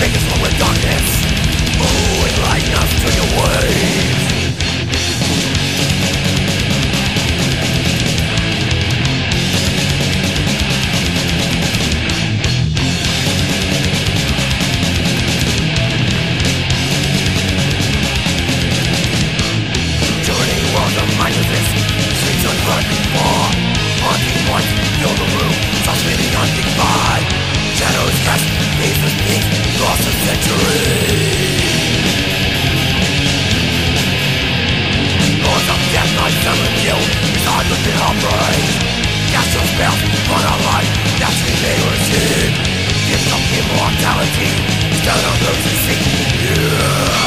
Biggest moment out for a life that's reality Gives of immortality instead of those who seek you.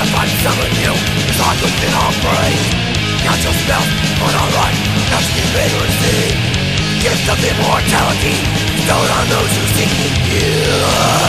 Yes, I'm telling you, it's hard in our brains Not just melt, but our right, that's the illiteracy Gifts of immortality, don't I know who's taking you